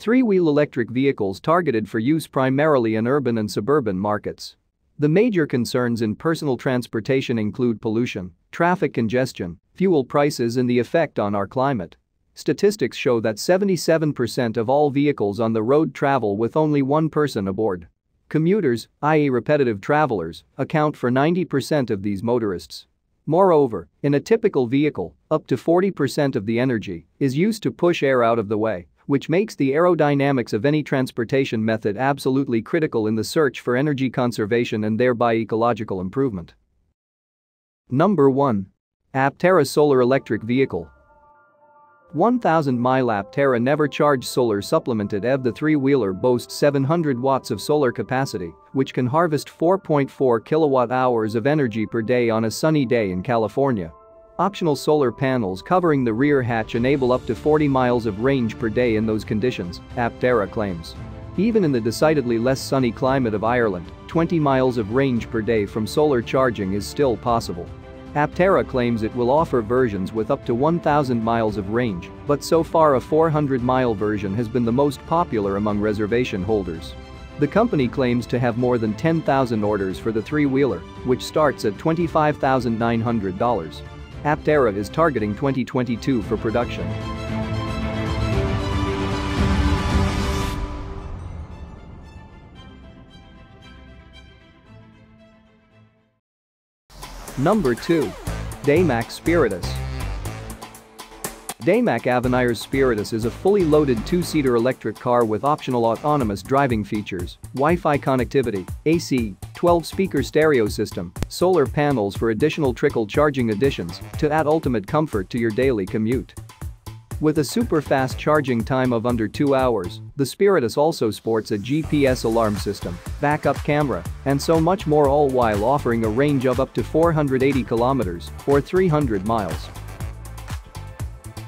Three-wheel electric vehicles targeted for use primarily in urban and suburban markets. The major concerns in personal transportation include pollution, traffic congestion, fuel prices and the effect on our climate. Statistics show that 77% of all vehicles on the road travel with only one person aboard. Commuters, i.e. repetitive travelers, account for 90% of these motorists. Moreover, in a typical vehicle, up to 40% of the energy is used to push air out of the way, which makes the aerodynamics of any transportation method absolutely critical in the search for energy conservation and thereby ecological improvement. Number 1. Aptera Solar Electric Vehicle 1000-mile Aptera Never Charge Solar Supplemented EV The three-wheeler boasts 700 watts of solar capacity, which can harvest 4.4 kilowatt-hours of energy per day on a sunny day in California. Optional solar panels covering the rear hatch enable up to 40 miles of range per day in those conditions, Aptera claims. Even in the decidedly less sunny climate of Ireland, 20 miles of range per day from solar charging is still possible. Aptera claims it will offer versions with up to 1,000 miles of range, but so far a 400-mile version has been the most popular among reservation holders. The company claims to have more than 10,000 orders for the three-wheeler, which starts at $25,900. Aptera is targeting 2022 for production. Number 2. Daymak Spiritus Daymak Avvenire Spiritus is a fully loaded two-seater electric car with optional autonomous driving features, Wi-Fi connectivity, AC, 12-speaker stereo system, solar panels for additional trickle charging additions to add ultimate comfort to your daily commute. With a super fast charging time of under 2 hours, the Spiritus also sports a GPS alarm system, backup camera, and so much more all while offering a range of up to 480 kilometers or 300 miles.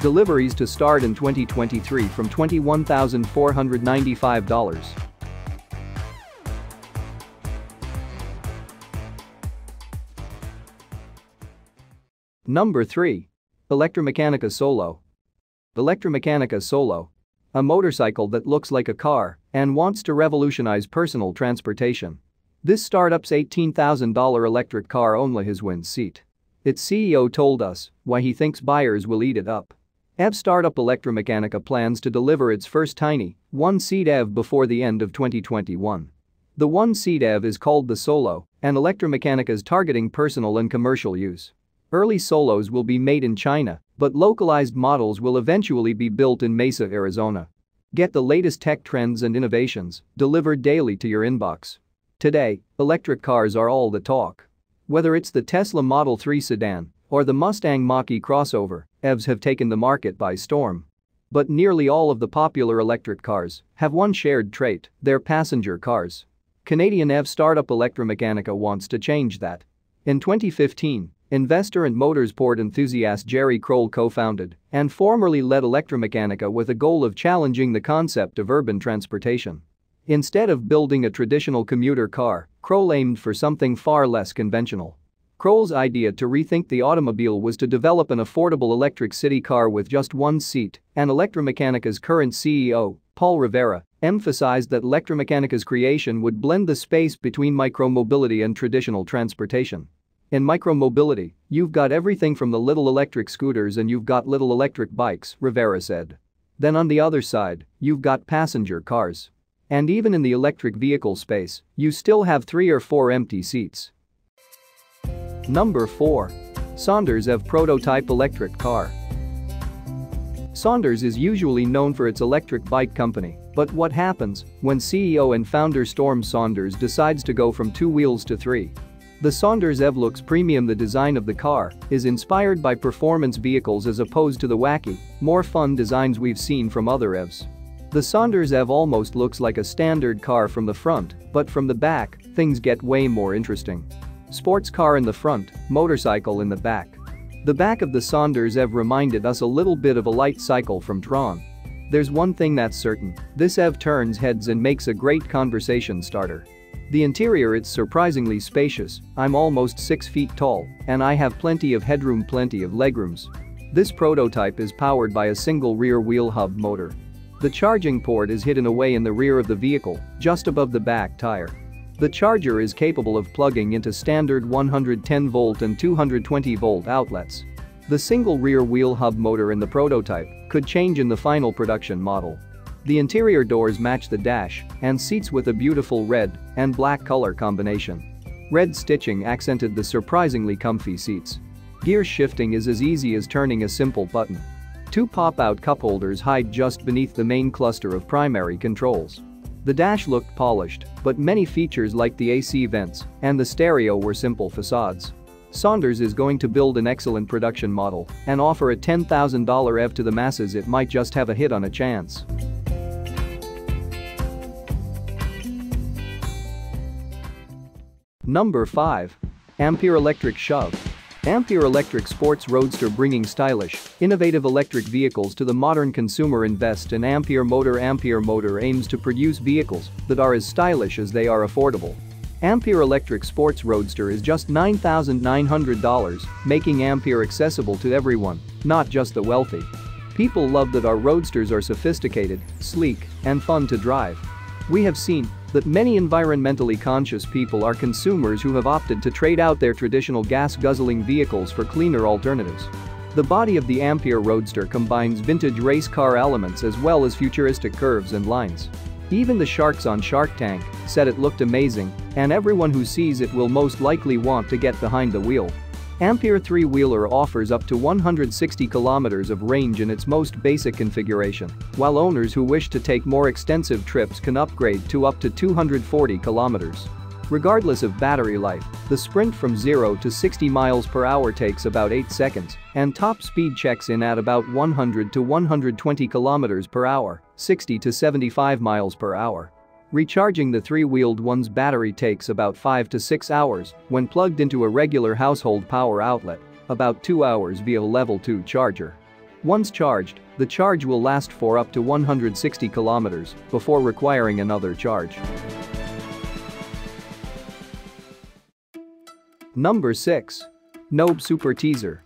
Deliveries to start in 2023 from $21,495. Number 3. ElectraMeccanica Solo. ElectraMeccanica Solo. A motorcycle that looks like a car and wants to revolutionize personal transportation. This startup's $18,000 electric car only has wind seat. Its CEO told us why he thinks buyers will eat it up. EV startup ElectraMeccanica plans to deliver its first tiny, one-seat EV before the end of 2021. The one-seat EV is called the Solo, and ElectraMeccanica is targeting personal and commercial use. Early Solos will be made in China, but localized models will eventually be built in Mesa, Arizona. Get the latest tech trends and innovations delivered daily to your inbox. Today, electric cars are all the talk. Whether it's the Tesla Model 3 sedan or the Mustang Mach-E crossover, EVs have taken the market by storm. But nearly all of the popular electric cars have one shared trait, they're passenger cars. Canadian EV startup ElectraMeccanica wants to change that. In 2015, investor and motorsport enthusiast Jerry Kroll co-founded and formerly led ElectraMeccanica with a goal of challenging the concept of urban transportation. Instead of building a traditional commuter car, Kroll aimed for something far less conventional. Kroll's idea to rethink the automobile was to develop an affordable electric city car with just one seat, and ElectraMeccanica's current CEO, Paul Rivera, emphasized that ElectraMeccanica's creation would blend the space between micromobility and traditional transportation. In micromobility, you've got everything from the little electric scooters and you've got little electric bikes, Rivera said. Then on the other side, you've got passenger cars. And even in the electric vehicle space, you still have three or four empty seats. Number 4. Sondors EV Prototype Electric Car Sondors is usually known for its electric bike company, but what happens when CEO and founder Storm Sondors decides to go from two wheels to three? The Sondors EV looks premium The design of the car is inspired by performance vehicles as opposed to the wacky, more fun designs we've seen from other EVs. The Sondors EV almost looks like a standard car from the front, but from the back, things get way more interesting. Sports car in the front, motorcycle in the back. The back of the Sondors EV reminded us a little bit of a light cycle from Tron. There's one thing that's certain, this EV turns heads and makes a great conversation starter. The interior is surprisingly spacious, I'm almost 6 feet tall, and I have plenty of headroom plenty of legrooms. This prototype is powered by a single rear wheel hub motor. The charging port is hidden away in the rear of the vehicle, just above the back tire. The charger is capable of plugging into standard 110-volt and 220-volt outlets. The single rear wheel hub motor in the prototype could change in the final production model. The interior doors match the dash and seats with a beautiful red and black color combination. Red stitching accented the surprisingly comfy seats. Gear shifting is as easy as turning a simple button. Two pop-out cup holders hide just beneath the main cluster of primary controls. The dash looked polished, but many features like the AC vents and the stereo were simple facades. Sondors is going to build an excellent production model and offer a $10,000 EV to the masses it might just have a hit on a chance. Number 5. Ampere Electric Shove. Ampere Electric Sports Roadster bringing stylish, innovative electric vehicles to the modern consumer invest in Ampere Motor Ampere Motor aims to produce vehicles that are as stylish as they are affordable. Ampere Electric Sports Roadster is just $9,900, making Ampere accessible to everyone, not just the wealthy. People love that our roadsters are sophisticated, sleek, and fun to drive. We have seen that many environmentally conscious people are consumers who have opted to trade out their traditional gas-guzzling vehicles for cleaner alternatives. The body of the Ampere Roadster combines vintage race car elements as well as futuristic curves and lines. Even the sharks on Shark Tank said it looked amazing, and everyone who sees it will most likely want to get behind the wheel. Ampere 3-wheeler offers up to 160 kilometers of range in its most basic configuration, while owners who wish to take more extensive trips can upgrade to up to 240 kilometers. Regardless of battery life, the sprint from 0 to 60 miles per hour takes about 8 seconds, and top speed checks in at about 100 to 120 kilometers per hour, 60 to 75 miles per hour. Recharging the three-wheeled one's battery takes about 5 to 6 hours when plugged into a regular household power outlet, about 2 hours via a level 2 charger. Once charged, the charge will last for up to 160 kilometers before requiring another charge. Number 6. Nobe Super Teaser.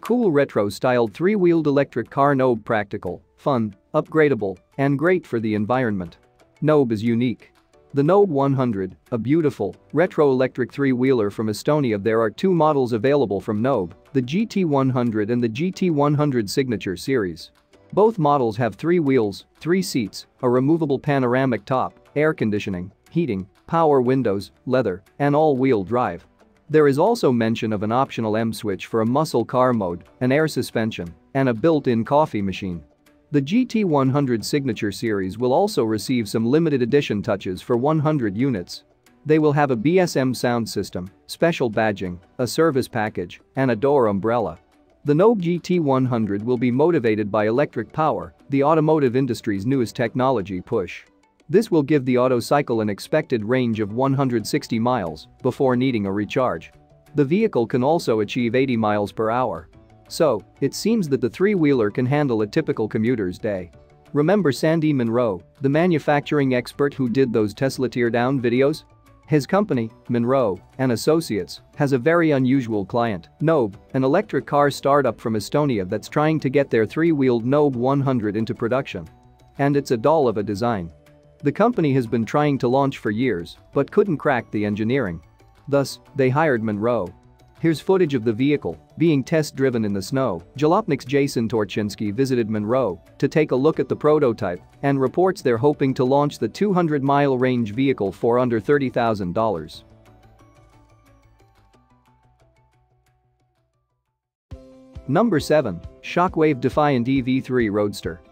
Cool retro-styled three-wheeled electric car Nobe practical, fun, upgradable, and great for the environment. Nobe is unique. The Nobe 100, a beautiful, retro-electric three-wheeler from Estonia there are two models available from Nobe, the GT100 and the GT100 Signature Series. Both models have three wheels, three seats, a removable panoramic top, air conditioning, heating, power windows, leather, and all-wheel drive. There is also mention of an optional M-switch for a muscle car mode, an air suspension, and a built-in coffee machine. The GT100 Signature Series will also receive some limited edition touches for 100 units. They will have a BSM sound system, special badging, a service package, and a door umbrella. The Nobe GT100 will be motivated by electric power, the automotive industry's newest technology push. This will give the auto cycle an expected range of 160 miles before needing a recharge. The vehicle can also achieve 80 miles per hour. So, it seems that the three-wheeler can handle a typical commuter's day. Remember Sandy Munro, the manufacturing expert who did those Tesla teardown videos? His company, Munro and Associates, has a very unusual client, Nobe, an electric car startup from Estonia that's trying to get their three-wheeled Nobe 100 into production. And it's a doll of a design. The company has been trying to launch for years, but couldn't crack the engineering. Thus, they hired Munro Here's footage of the vehicle being test-driven in the snow. Jalopnik's Jason Torchinsky visited Munro to take a look at the prototype and reports they're hoping to launch the 200-mile range vehicle for under $30,000. Number 7. Shockwave Defiant EV3 Roadster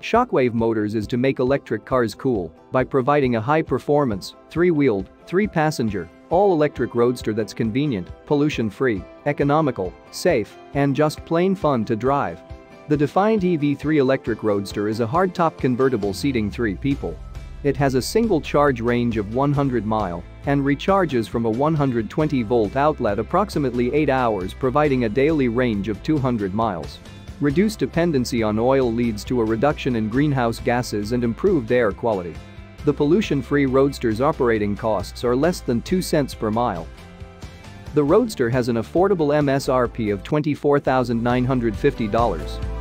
Shockwave Motors is to make electric cars cool by providing a high-performance, three-wheeled, three-passenger, all-electric roadster that's convenient, pollution-free, economical, safe, and just plain fun to drive. The Defiant EV3 electric roadster is a hardtop convertible seating three people. It has a single charge range of 100 mile and recharges from a 120-volt outlet approximately 8 hours providing a daily range of 200 miles. Reduced dependency on oil leads to a reduction in greenhouse gases and improved air quality. The pollution-free Roadster's operating costs are less than 2 cents per mile. The Roadster has an affordable MSRP of $24,950.